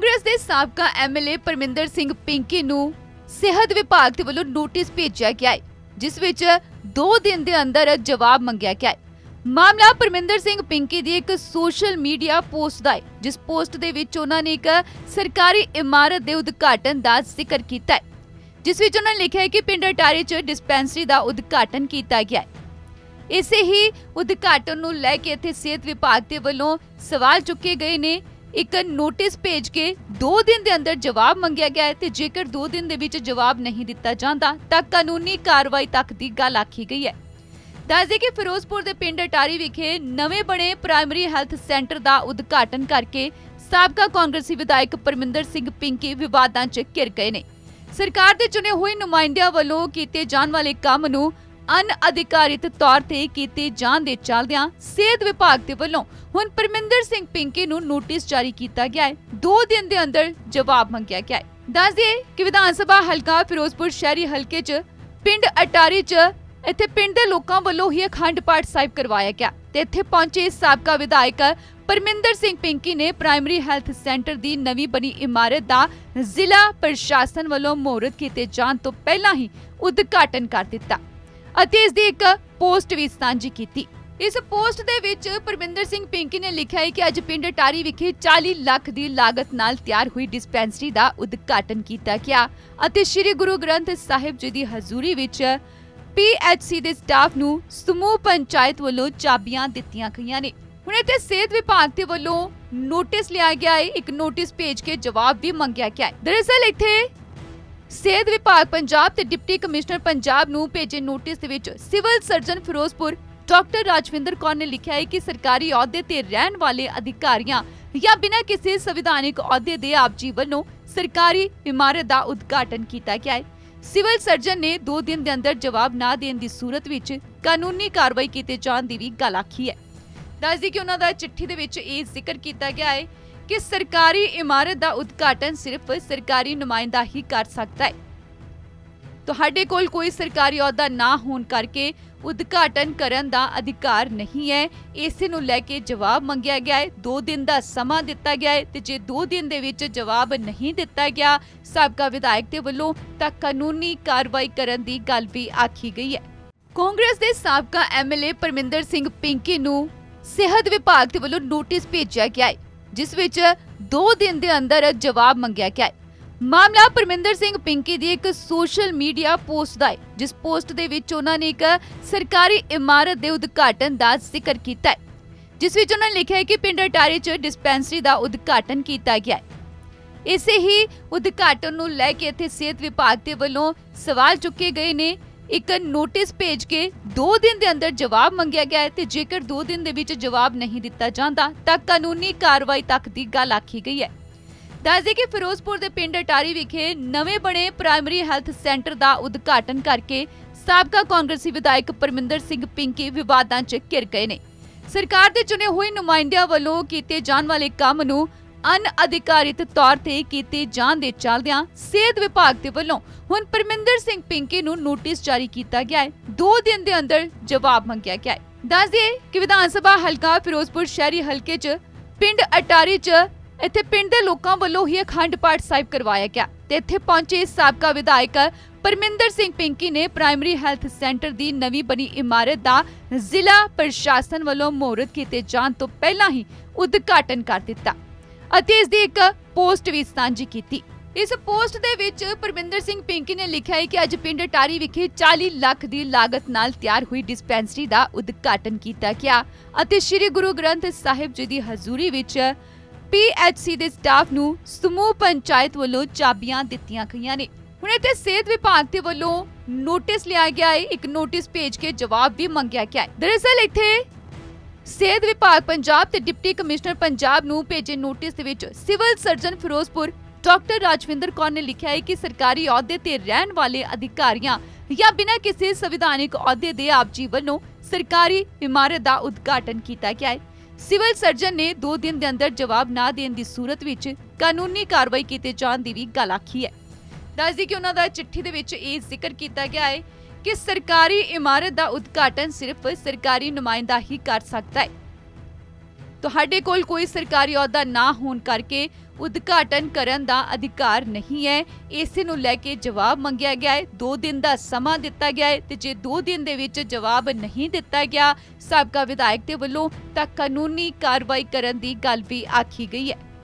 ਕਾਂਗਰਸ ਦੇ ਸਾਬਕਾ ਐਮਐਲਏ ਪਰਮਿੰਦਰ ਸਿੰਘ ਪਿੰਕੀ ਨੂੰ ਸਿਹਤ ਵਿਭਾਗ ਦੇ ਵੱਲੋਂ ਨੋਟਿਸ ਭੇਜਿਆ ਗਿਆ ਹੈ, ਜਿਸ ਵਿੱਚ 2 ਦਿਨ ਦੇ ਅੰਦਰ ਜਵਾਬ ਮੰਗਿਆ ਗਿਆ ਹੈ। ਮਾਮਲਾ ਪਰਮਿੰਦਰ ਸਿੰਘ ਪਿੰਕੀ ਦੀ ਇੱਕ ਸੋਸ਼ਲ ਮੀਡੀਆ ਪੋਸਟ ਦਾ ਹੈ, ਜਿਸ ਪੋਸਟ ਦੇ ਵਿੱਚ ਉਹਨਾਂ ਨੇ ਇੱਕ ਸਰਕਾਰੀ ਇਮਾਰਤ ਦੇ ਉਦਘਾਟਨ ਦਾ ਜ਼ਿਕਰ ਕੀਤਾ ਹੈ, ਜਿਸ ਵਿੱਚ ਉਹਨਾਂ ਨੇ ਲਿਖਿਆ ਹੈ ਕਿ ਪਿੰਡ ਅਟਾਰੀ 'ਚ ਡਿਸਪੈਂਸਰੀ ਦਾ ਉਦਘਾਟਨ ਕੀਤਾ ਗਿਆ ਹੈ। ਇਸੇ ਹੀ ਉਦਘਾਟਨ ਨੂੰ ਲੈ ਕੇ ਇੱਥੇ ਸਿਹਤ ਵਿਭਾਗ ਦੇ ਵੱਲੋਂ ਸਵਾਲ ਚੁੱਕੇ ਗਏ ਨੇ ਇੱਕ ਨੋਟਿਸ ਭੇਜ ਕੇ 2 ਦਿਨ ਦੇ ਅੰਦਰ ਜਵਾਬ ਮੰਗਿਆ ਗਿਆ ਹੈ ਤੇ ਜੇਕਰ 2 ਦਿਨ ਦੇ ਵਿੱਚ ਜਵਾਬ ਨਹੀਂ ਦਿੱਤਾ ਜਾਂਦਾ, ਤਾਂ ਕਾਨੂੰਨੀ ਕਾਰਵਾਈ ਤੱਕ ਦੀ ਗੱਲ ਆਖੀ ਗਈ ਹੈ। ਦੱਸਦੇ ਕਿ ਫਿਰੋਜ਼ਪੁਰ ਦੇ ਪਿੰਡ ਅਟਾਰੀ ਵਿਖੇ ਨਵੇਂ ਬਣੇ ਪ੍ਰਾਇਮਰੀ ਹੈਲਥ ਸੈਂਟਰ ਦਾ ਉਦਘਾਟਨ ਕਰਕੇ ਸਾਬਕਾ ਕਾਂਗਰਸੀ ਵਿਧਾਇਕ ਪਰਮਿੰਦਰ ਸਿੰਘ ਪਿੰਕੀ ਵਿਵਾਦਾਂ 'ਚ ਘਿਰ ਗਏ ਨੇ। ਸਰਕਾਰ ਦੇ ਚੁਣੇ ਹੋਏ ਨੁਮਾਇੰਦਿਆਂ ਵੱਲੋਂ ਕੀਤੇ ਜਾਣ ਵਾਲੇ ਕੰਮ ਨੂੰ ਅਨਅਧਿਕਾਰਿਤ ਤੌਰ ਤੇ ਕੀਤੇ ਜਾਣ ਦੇ ਚੱਲਦਿਆਂ ਸਿਹਤ ਵਿਭਾਗ ਦੇ ਵੱਲੋਂ ਹੁਣ ਪਰਮਿੰਦਰ ਸਿੰਘ ਪਿੰਕੀ ਨੂੰ ਨੋਟਿਸ ਜਾਰੀ ਕੀਤਾ ਗਿਆ ਹੈ। 2 ਦਿਨ ਦੇ ਅੰਦਰ ਜਵਾਬ ਮੰਗਿਆ ਗਿਆ ਹੈ। ਦੱਸ ਦਈਏ ਕਿ ਵਿਧਾਨ ਸਭਾ ਹਲਕਾ ਫਿਰੋਜ਼ਪੁਰ ਸ਼ਹਿਰੀ ਹਲਕੇ 'ਚ, ਪਿੰਡ ਅਟਾਰੀ 'ਚ, ਇੱਥੇ ਪਿੰਡ ਦੇ ਲੋਕਾਂ ਵੱਲੋਂ ਹੀ ਅਖੰਡ ਪਾਠ ਸਾਹਿਬ ਕਰਵਾਇਆ ਗਿਆ ਤੇ ਇੱਥੇ ਪਹੁੰਚੇ ਸਾਬਕਾ ਵਿਧਾਇਕ ਪਰਮਿੰਦਰ ਸਿੰਘ ਪਿੰਕੀ ਨੇ ਪ੍ਰਾਇਮਰੀ ਹੈਲਥ ਸੈਂਟਰ ਦੀ ਨਵੀਂ ਬਣੀ ਇਮਾਰਤ ਦਾ ਜ਼ਿਲ੍ਹਾ ਪ੍ਰਸ਼ਾਸਨ ਵੱਲੋਂ ਮਹੂਰਤ ਕੀਤੇ ਜਾਣ ਤੋਂ ਪਹਿਲਾਂ ਹੀ ਉਦਘਾਟਨ ਕਰ ਦਿੱਤਾ। ਅਤੇ ਇਸ ਦੀ ਇੱਕ ਪੋਸਟ ਵੀ ਸਾਂਝੀ ਕੀਤੀ। ਇਸ ਪੋਸਟ ਦੇ ਵਿੱਚ ਪਰਮਿੰਦਰ ਸਿੰਘ ਪਿੰਕੀ ਨੇ ਲਿਖਿਆ ਹੈ ਕਿ ਅੱਜ ਪਿੰਡ ਟਾਰੀ ਵਿਖੇ 40 ਲੱਖ ਦੀ ਲਾਗਤ ਨਾਲ ਤਿਆਰ ਹੋਈ ਡਿਸਪੈਂਸਰੀ ਦਾ ਉਦਘਾਟਨ ਕੀਤਾ ਗਿਆ ਅਤੇ ਸ੍ਰੀ ਗੁਰੂ ਗ੍ਰੰਥ ਸਾਹਿਬ ਜੀ ਦੀ ਹਜ਼ੂਰੀ ਵਿੱਚ ਪੀਐਚਸੀ ਦੇ ਸਟਾਫ ਨੂੰ ਸਮੂਹ ਪੰਚਾਇਤ ਵੱਲੋਂ ਚਾਬੀਆਂ ਦਿੱਤੀਆਂ ਗਈਆਂ ਨੇ। ਹੁਣ ਇੱਥੇ ਸਿਹਤ ਵਿਭਾਗ ਦੇ ਵੱਲੋਂ ਨੋਟਿਸ ਲਿਆ ਗਿਆ ਹੈ। ਇੱਕ ਨੋਟਿਸ ਭੇਜ ਕੇ ਜਵਾਬ ਵੀ ਮੰਗਿਆ ਗਿਆ ਹੈ। ਦਰਅਸਲ ਇੱਥੇ ਸਿਹਤ ਵਿਭਾਗ ਪੰਜਾਬ ਤੇ ਡਿਪਟੀ ਕਮਿਸ਼ਨਰ ਪੰਜਾਬ ਨੂੰ ਭੇਜੇ ਨੋਟਿਸ ਦੇ ਵਿੱਚ civil surgeon Firozpur, doctor Rajwinder Kaur ਨੇ ਲਿਖਿਆ ਹੈ ਕਿ ਸਰਕਾਰੀ ਅਹੁਦੇ ਤੇ ਰਹਿਣ ਵਾਲੇ ਅਧਿਕਾਰੀਆਂ ਜਾਂ ਬਿਨਾਂ ਕਿਸੇ ਸੰਵਿਧਾਨਿਕ ਅਹੁਦੇ ਦੇ ਆਪ ਜੀ ਵੱਲੋਂ ਸਰਕਾਰੀ ਇਮਾਰਤ ਦਾ ਉਦਘਾਟਨ ਕੀਤਾ ਗਿਆ ਹੈ। ਸਿਵਲ ਸਰਜਨ ਨੇ 2 ਦਿਨ ਦੇ ਅੰਦਰ ਜਵਾਬ ਨਾ ਦੇਣ ਦੀ ਸੂਰਤ ਵਿੱਚ ਕਾਨੂੰਨੀ ਕਾਰਵਾਈ ਕੀਤੇ ਜਾਣ ਦੀ ਵੀ ਗੱਲ ਆਖੀ ਹੈ। ਦੱਸਦੀ ਕਿ ਉਹਨਾਂ ਦਾ ਚਿੱਠੀ ਦੇ ਵਿੱਚ ਇਹ ਜ਼ਿਕਰ ਕੀਤਾ ਗਿਆ ਹੈ ਕਿ ਸਰਕਾਰੀ ਇਮਾਰਤ ਦਾ ਉਦਘਾਟਨ ਸਿਰਫ ਸਰਕਾਰੀ ਨੁਮਾਇੰਦਾ ਹੀ ਕਰ ਸਕਦਾ ਹੈ। ਤੁਹਾਡੇ ਕੋਲ ਕੋਈ ਸਰਕਾਰੀ ਅਹੁਦਾ ਨਾ ਹੋਣ ਕਰਕੇ ਉਦਘਾਟਨ ਕਰਨ ਦਾ ਅਧਿਕਾਰ ਨਹੀਂ ਹੈ। ਇਸੇ ਨੂੰ ਲੈ ਕੇ ਜਵਾਬ ਮੰਗਿਆ ਗਿਆ ਹੈ। 2 ਦਿਨ ਦਾ ਸਮਾਂ ਦਿੱਤਾ ਗਿਆ ਹੈ ਤੇ ਜੇ 2 ਦਿਨ ਦੇ ਵਿੱਚ ਜਵਾਬ ਨਹੀਂ ਦਿੱਤਾ ਗਿਆ ਸਾਬਕਾ ਵਿਧਾਇਕ ਦੇ ਵੱਲੋਂ ਤਾਂ ਕਾਨੂੰਨੀ ਕਾਰਵਾਈ ਕਰਨ ਦੀ ਗੱਲ ਵੀ ਆਖੀ ਗਈ ਹੈ। ਕਾਂਗਰਸ ਦੇ ਸਾਬਕਾ ਐਮਐਲਏ ਪਰਮਿੰਦਰ ਸਿੰਘ ਪਿੰਕੀ ਨੂੰ ਸਿਹਤ ਵਿਭਾਗ ਦੇ ਵੱਲੋਂ ਨੋਟਿਸ ਭੇਜਿਆ ਗਿਆ ਹੈ। ਜਿਸ ਵਿੱਚ 2 ਦਿਨ ਦੇ ਅੰਦਰ ਜਵਾਬ ਮੰਗਿਆ ਗਿਆ ਹੈ। ਮਾਮਲਾ ਪਰਮਿੰਦਰ ਸਿੰਘ ਪਿੰਕੀ ਦੀ ਇੱਕ ਸੋਸ਼ਲ ਮੀਡੀਆ ਪੋਸਟ ਦਾ ਹੈ, ਜਿਸ ਪੋਸਟ ਦੇ ਵਿੱਚ ਉਹਨਾਂ ਨੇ ਇੱਕ ਸਰਕਾਰੀ ਇਮਾਰਤ ਦੇ ਉਦਘਾਟਨ ਦਾ ਜ਼ਿਕਰ ਕੀਤਾ ਹੈ, ਜਿਸ ਵਿੱਚ ਉਹਨਾਂ ਨੇ ਲਿਖਿਆ ਹੈ ਕਿ ਪਿੰਡ ਅਟਾਰੀ 'ਚ ਡਿਸਪੈਂਸਰੀ ਦਾ ਉਦਘਾਟਨ ਕੀਤਾ ਗਿਆ ਹੈ। ਇਸੇ ਹੀ ਉਦਘਾਟਨ ਨੂੰ ਲੈ ਕੇ ਇੱਥੇ ਸਿਹਤ ਵਿਭਾਗ ਦੇ ਵੱਲੋਂ ਸਵਾਲ ਚੁੱਕੇ ਗਏ ਨੇ ਇੱਕ ਨੋਟਿਸ ਭੇਜ ਕੇ 2 ਦਿਨ ਦੇ ਅੰਦਰ ਜਵਾਬ ਮੰਗਿਆ ਗਿਆ ਹੈ ਤੇ ਜੇਕਰ 2 ਦਿਨ ਦੇ ਵਿੱਚ ਜਵਾਬ ਨਹੀਂ ਦਿੱਤਾ ਜਾਂਦਾ, ਤਾਂ ਕਾਨੂੰਨੀ ਕਾਰਵਾਈ ਤੱਕ ਦੀ ਗੱਲ ਆਖੀ ਗਈ ਹੈ। ਦੱਸਦੇ ਕਿ ਫਿਰੋਜ਼ਪੁਰ ਦੇ ਪਿੰਡ ਅਟਾਰੀ ਵਿਖੇ ਨਵੇਂ ਬਣੇ ਪ੍ਰਾਇਮਰੀ ਹੈਲਥ ਸੈਂਟਰ ਦਾ ਉਦਘਾਟਨ ਕਰਕੇ ਸਾਬਕਾ ਕਾਂਗਰਸੀ ਵਿਧਾਇਕ ਪਰਮਿੰਦਰ ਸਿੰਘ ਪਿੰਕੀ ਵਿਵਾਦਾਂ 'ਚ ਘਿਰ ਗਏ ਨੇ। ਸਰਕਾਰ ਦੇ ਚੁਣੇ ਹੋਏ ਨੁਮਾਇੰਦਿਆਂ ਵੱਲੋਂ ਕੀਤੇ ਜਾਣ ਵਾਲੇ ਕੰਮ ਨੂੰ ਅਨਅਧਿਕਾਰਿਤ ਤੌਰ ਤੇ ਕੀਤੇ ਜਾਣ ਦੇ ਚੱਲਦਿਆਂ ਸਿਹਤ ਵਿਭਾਗ ਦੇ ਵੱਲੋਂ ਹੁਣ ਪਰਮਿੰਦਰ ਸਿੰਘ ਪਿੰਕੀ ਨੂੰ ਨੋਟਿਸ ਜਾਰੀ ਕੀਤਾ ਗਿਆ ਹੈ। 2 ਦਿਨ ਦੇ ਅੰਦਰ ਜਵਾਬ ਮੰਗਿਆ ਗਿਆ ਹੈ। ਦੱਸ ਦਈਏ ਕਿ ਵਿਧਾਨ ਸਭਾ ਹਲਕਾ ਫਿਰੋਜ਼ਪੁਰ ਸ਼ਹਿਰੀ ਹਲਕੇ 'ਚ ਪਿੰਡ ਅਟਾਰੀ 'ਚ ਇੱਥੇ ਪਿੰਡ ਦੇ ਲੋਕਾਂ ਵੱਲੋਂ ਹੀ ਅਖੰਡ ਪਾਠ ਸਾਹਿਬ ਕਰਵਾਇਆ ਗਿਆ ਤੇ ਇੱਥੇ ਪਹੁੰਚੇ ਸਾਬਕਾ ਵਿਧਾਇਕ ਪਰਮਿੰਦਰ ਸਿੰਘ ਪਿੰਕੀ ਨੇ ਪ੍ਰਾਇਮਰੀ ਹੈਲਥ ਸੈਂਟਰ ਦੀ ਨਵੀਂ ਬਣੀ ਇਮਾਰਤ ਦਾ ਜ਼ਿਲ੍ਹਾ ਪ੍ਰਸ਼ਾਸਨ ਵੱਲੋਂ ਮਹੂਰਤ ਕੀਤੇ ਜਾਣ ਤੋਂ ਪਹਿਲਾਂ ਹੀ ਉਦਘਾਟਨ ਕਰ ਦਿੱਤਾ। ਅਤੇ ਇਸ ਦੀ ਇੱਕ ਪੋਸਟ ਵੀ ਸਾਂਝੀ ਕੀਤੀ। ਇਸ ਪੋਸਟ ਦੇ ਵਿੱਚ ਪਰਮਿੰਦਰ ਸਿੰਘ ਪਿੰਕੀ ਨੇ ਲਿਖਿਆ ਹੈ ਕਿ ਅੱਜ ਪਿੰਡ ਟਾਰੀ ਵਿਖੇ 40 ਲੱਖ ਦੀ ਲਾਗਤ ਨਾਲ ਤਿਆਰ ਹੋਈ ਡਿਸਪੈਂਸਰੀ ਦਾ ਉਦਘਾਟਨ ਕੀਤਾ ਗਿਆ ਅਤੇ ਸ੍ਰੀ ਗੁਰੂ ਗ੍ਰੰਥ ਸਾਹਿਬ ਜੀ ਦੀ ਹਜ਼ੂਰੀ ਵਿੱਚ ਪੀਐਚਸੀ ਦੇ ਸਟਾਫ ਨੂੰ ਸਮੂਹ ਪੰਚਾਇਤ ਵੱਲੋਂ ਚਾਬੀਆਂ ਦਿੱਤੀਆਂ ਗਈਆਂ ਨੇ। ਹੁਣ ਇੱਥੇ ਸਿਹਤ ਵਿਭਾਗ ਦੇ ਵੱਲੋਂ ਨੋਟਿਸ ਲਿਆ ਗਿਆ ਹੈ। ਇੱਕ ਨੋਟਿਸ ਭੇਜ ਕੇ ਜਵਾਬ ਵੀ ਮੰਗਿਆ ਗਿਆ ਹੈ। ਦਰਅਸਲ ਇੱਥੇ ਸਿਹਤ ਵਿਭਾਗ ਪੰਜਾਬ ਤੇ ਡਿਪਟੀ ਕਮਿਸ਼ਨਰ ਪੰਜਾਬ ਨੂੰ ਭੇਜੇ ਨੋਟਿਸ ਦੇ ਵਿੱਚ civil surgeon Firozpur doctor Rajwinder Kaur ਨੇ ਲਿਖਿਆ ਹੈ ਕਿ ਸਰਕਾਰੀ ਅਹੁਦੇ ਤੇ ਰਹਿਣ ਵਾਲੇ ਅਧਿਕਾਰੀਆਂ ਜਾਂ ਬਿਨਾਂ ਕਿਸੇ ਸੰਵਿਧਾਨਿਕ ਅਹੁਦੇ ਦੇ ਆਪ ਜੀ ਵੱਲੋਂ ਸਰਕਾਰੀ ਇਮਾਰਤ ਦਾ ਉਦਘਾਟਨ ਕੀਤਾ ਗਿਆ ਹੈ। ਸਿਵਲ ਸਰਜਨ ਨੇ 2 ਦਿਨ ਦੇ ਅੰਦਰ ਜਵਾਬ ਨਾ ਦੇਣ ਦੀ ਸੂਰਤ ਵਿੱਚ ਕਾਨੂੰਨੀ ਕਾਰਵਾਈ ਕੀਤੇ ਜਾਣ ਦੀ ਵੀ ਗੱਲ ਆਖੀ ਹੈ। ਦੱਸਦੀ ਕਿ ਉਹਨਾਂ ਦਾ ਚਿੱਠੀ ਦੇ ਵਿੱਚ ਇਹ ਜ਼ਿਕਰ ਕੀਤਾ ਗਿਆ ਹੈ ਕਿ ਸਰਕਾਰੀ ਇਮਾਰਤ ਦਾ ਉਦਘਾਟਨ ਸਿਰਫ ਸਰਕਾਰੀ ਨੁਮਾਇੰਦਾ ਹੀ ਕਰ ਸਕਦਾ ਹੈ। ਤੁਹਾਡੇ ਕੋਲ ਕੋਈ ਸਰਕਾਰੀ ਅਹੁਦਾ ਨਾ ਹੋਣ ਕਰਕੇ ਉਦਘਾਟਨ ਕਰਨ ਦਾ ਅਧਿਕਾਰ ਨਹੀਂ ਹੈ। ਇਸੇ ਨੂੰ ਲੈ ਕੇ ਜਵਾਬ ਮੰਗਿਆ ਗਿਆ ਹੈ। 2 ਦਿਨ ਦਾ ਸਮਾਂ ਦਿੱਤਾ ਗਿਆ ਹੈ ਤੇ ਜੇ 2 ਦਿਨ ਦੇ ਵਿੱਚ ਜਵਾਬ ਨਹੀਂ ਦਿੱਤਾ ਗਿਆ, ਸਾਬਕਾ ਵਿਧਾਇਕ ਦੇ ਵੱਲੋਂ ਤਾਂ ਕਾਨੂੰਨੀ ਕਾਰਵਾਈ ਕਰਨ ਦੀ ਗੱਲ ਵੀ ਆਖੀ ਗਈ ਹੈ।